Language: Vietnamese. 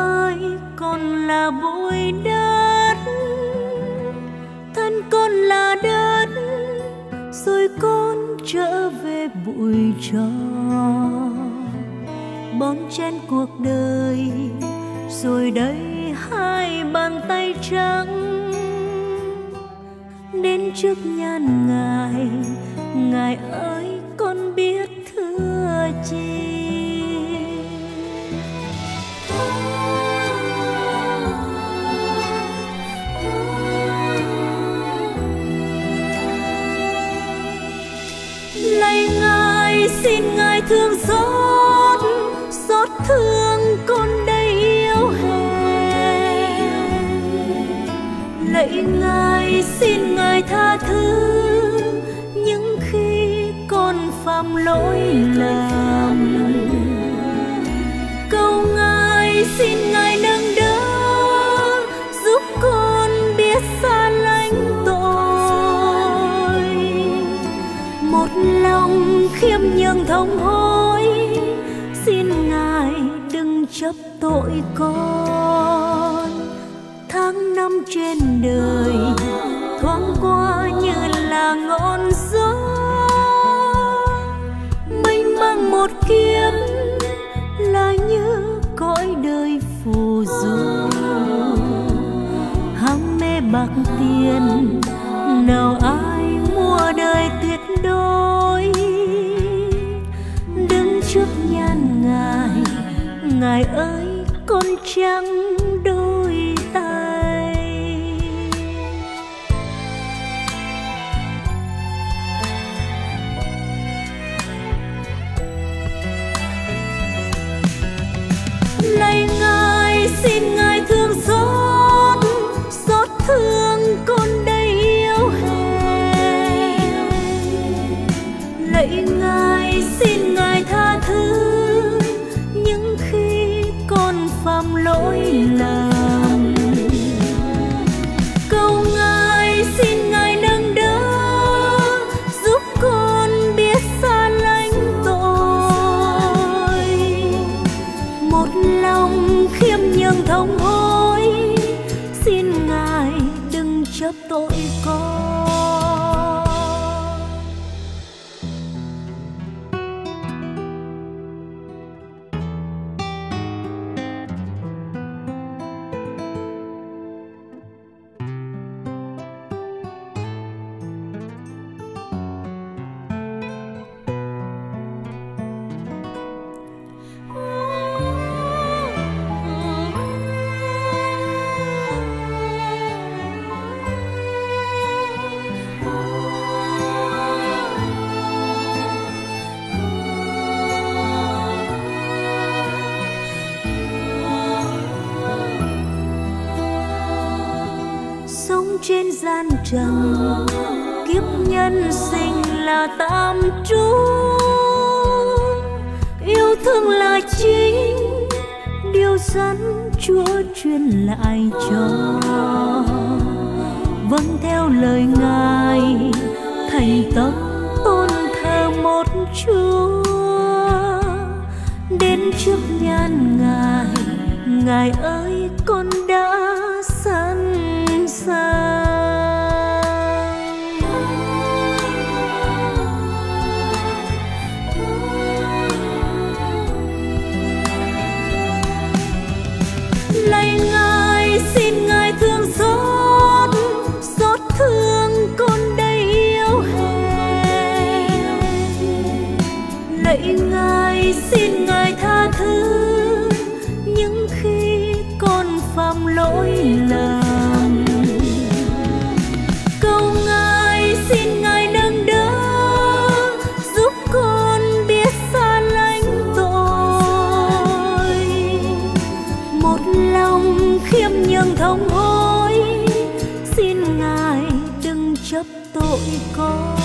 ơi, con là bụi đất. Thân con là đất rồi con trở về bụi trò. Bón chen cuộc đời rồi đây hai bàn tay trắng. Đến trước nhan ngài ngài ơi con biết thưa chi? Thương con đây yêu hèn lạy ngài, xin ngài tha thứ những khi con phạm lỗi lầm. Cầu ngài, xin ngài nâng đỡ, giúp con biết xa lánh tội. Một lòng khiêm nhường thông hối chấp tội con. Tháng năm trên đời, thoáng qua như là ngọn gió. Mênh mang một kiếp là như cõi đời phù du. Ham mê bạc tiền ngài ơi con trăng Tôi chấp tội gian trần. Kiếp nhân sinh là tam trú yêu thương là chính, điều dẫn chúa truyền lại cho. Vâng theo lời ngài, thành tâm tôn thờ một chúa. Đến trước nhan ngài ngài ơi, con lạy ngài, xin ngài tha thứ. Những khi con phạm lỗi lầm, cầu ngài, xin ngài nâng đỡ, giúp con biết xa lánh tội. Một lòng khiêm nhường thông hối, xin ngài đừng chấp tội con.